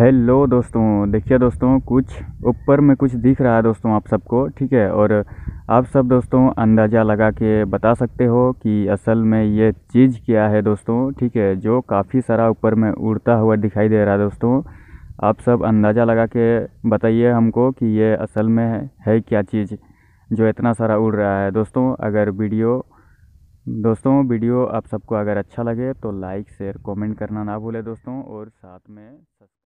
Hello दोस्तों, देखिए दोस्तों, कुछ ऊपर में कुछ दिख रहा है दोस्तों आप सबको, ठीक है? और आप सब दोस्तों अंदाज़ा लगा के बता सकते हो कि असल में ये चीज़ क्या है दोस्तों, ठीक है? जो काफ़ी सारा ऊपर में उड़ता हुआ दिखाई दे रहा है दोस्तों। आप सब अंदाज़ा लगा के बताइए हमको कि ये असल में है क्या चीज़ जो इतना सारा उड़ रहा है। दोस्तों, अगर वीडियो, दोस्तों, वीडियो आप सबको अगर अच्छा लगे तो लाइक, शेयर, कमेंट करना ना भूलें दोस्तों और साथ में